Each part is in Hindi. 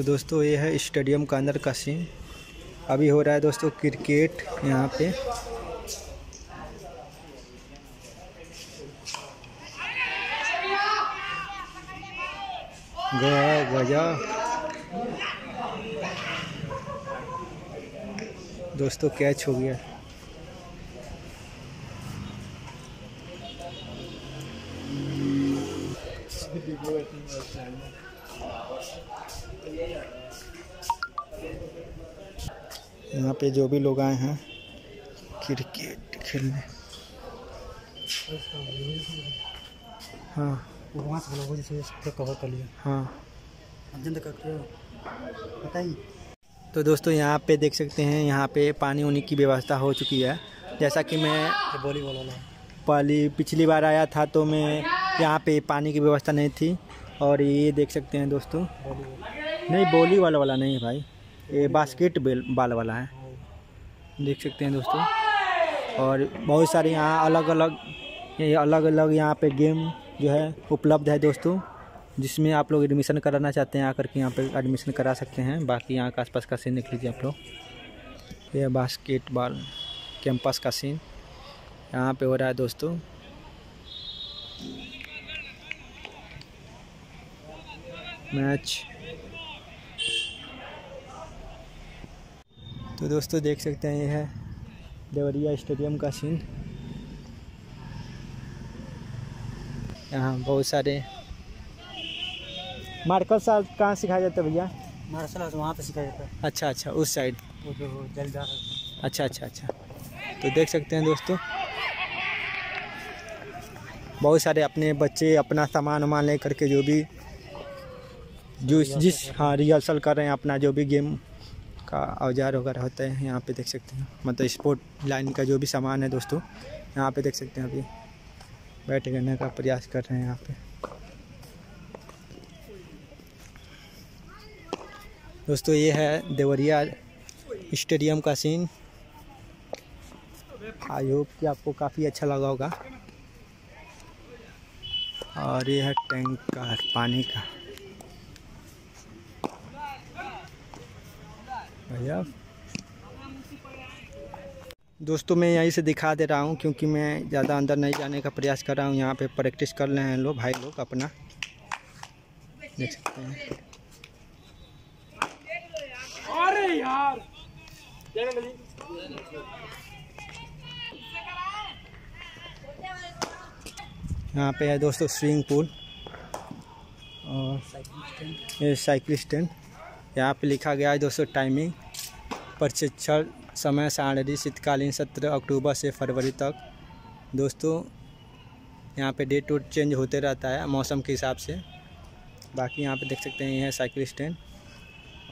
तो दोस्तों ये है स्टेडियम का अंदर का सीन। अभी हो रहा है दोस्तों क्रिकेट यहाँ पे। गया गजा दोस्तों कैच हो गया। यहाँ पे जो भी लोग आए हैं, क्रिकेट खेलने। हाँ। वहाँ से कवर कर लिया हाँ। बताइए तो दोस्तों, यहाँ पे देख सकते हैं, यहाँ पे पानी उनी की व्यवस्था हो चुकी है। जैसा कि मैं वॉलीबॉल वाला पहली, पिछली बार आया था तो मैं यहाँ पे पानी की व्यवस्था नहीं थी। और ये देख सकते हैं दोस्तों। नहीं, बॉली वाला वाला नहीं है भाई। ये बास्केट बॉल वाला है। देख सकते हैं दोस्तों। और बहुत सारे यहाँ अलग अलग ये अलग अलग यहाँ पे गेम जो है उपलब्ध है दोस्तों, जिसमें आप लोग एडमिशन कराना चाहते हैं, आकर के यहाँ पे एडमिशन करा सकते हैं। बाकी यहाँ का आसपास का सीन देख लीजिए आप लोग। ये बास्केटबॉल कैंपस का सीन यहाँ पे हो रहा है दोस्तों। मैच तो दोस्तों देख सकते हैं ये है देवरिया स्टेडियम का सीन यहाँ बहुत सारे मार्कल साहब कहाँ सिखाया जाता है भैया? मार्शल आर्ट वहाँ पे सिखाया जाता है। अच्छा अच्छा उस साइड वो जो जल जा रहा है। अच्छा अच्छा अच्छा। तो देख सकते हैं दोस्तों बहुत सारे अपने बच्चे अपना सामान वामान ले करके जो भी जो जिस हाँ रिहर्सल कर रहे हैं अपना जो भी गेम का औज़ार वगैरह होता है, यहाँ पे देख सकते हैं। मतलब स्पोर्ट लाइन का जो भी सामान है दोस्तों, यहाँ पे देख सकते हैं अभी। बैठ करने का प्रयास कर रहे हैं यहाँ पे। दोस्तों, ये है देवरिया स्टेडियम का सीन आई होप कि आपको काफ़ी अच्छा लगा होगा। और ये है टैंक का, पानी का। भैया दोस्तों मैं यहीं से दिखा दे रहा हूँ क्योंकि मैं ज़्यादा अंदर नहीं जाने का प्रयास कर रहा हूँ। यहाँ पे प्रैक्टिस कर रहे हैं लोग भाई लोग अपना। देख सकते हैं। अरे यार! यहाँ पे है दोस्तों स्विमिंग पूल। और ये साइकिल स्टैंड यहाँ पे लिखा गया है दोस्तों टाइमिंग प्रशिक्षण समय सारणी शीतकालीन सत्र अक्टूबर से फरवरी तक। दोस्तों, यहाँ पे डेट वोट चेंज होते रहता है मौसम के हिसाब से। बाकी यहाँ पे देख सकते हैं ये है साइकिल स्टैंड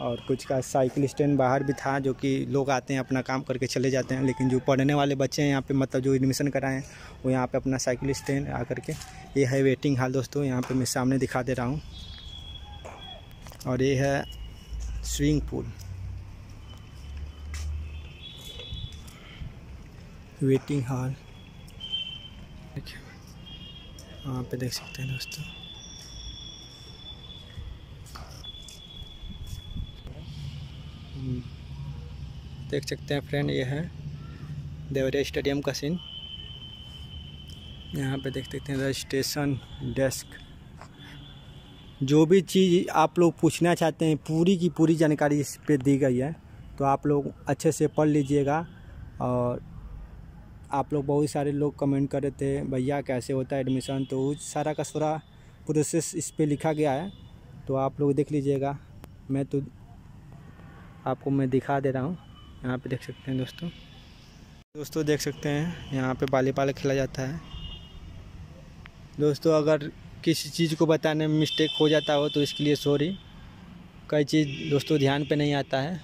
और कुछ का साइकिल स्टैंड बाहर भी था, जो कि लोग आते हैं, अपना काम करके चले जाते हैं। लेकिन जो पढ़ने वाले बच्चे हैं, यहाँ पे मतलब जो एडमिशन कराए, वो यहाँ पे अपना साइकिल स्टैंड आकर के, ये है वेटिंग हॉल दोस्तों। यहाँ पे मैं सामने दिखा दे रहा हूँ। और ये है स्विमिंग पूल वेटिंग हॉल देखिए वहाँ पे देख सकते हैं दोस्तों। देख सकते हैं फ्रेंड ये है देवरिया स्टेडियम का सीन यहाँ पे देख सकते हैं रजिस्ट्रेशन डेस्क जो भी चीज़ आप लोग पूछना चाहते हैं, पूरी की पूरी जानकारी इस पर दी गई है तो आप लोग अच्छे से पढ़ लीजिएगा। और आप लोग बहुत सारे लोग कमेंट कर रहे थे, भैया, कैसे होता है एडमिशन तो उस सारा का सारा प्रोसेस इस पर लिखा गया है तो आप लोग देख लीजिएगा। मैं तो आपको मैं दिखा दे रहा हूँ। यहाँ पे देख सकते हैं दोस्तों। दोस्तों देख सकते हैं, यहाँ पे वॉलीबॉल खेला जाता है। दोस्तों, अगर किसी चीज़ को बताने में मिस्टेक हो जाता हो तो इसके लिए सॉरी कई चीज़ दोस्तों ध्यान पे नहीं आता है।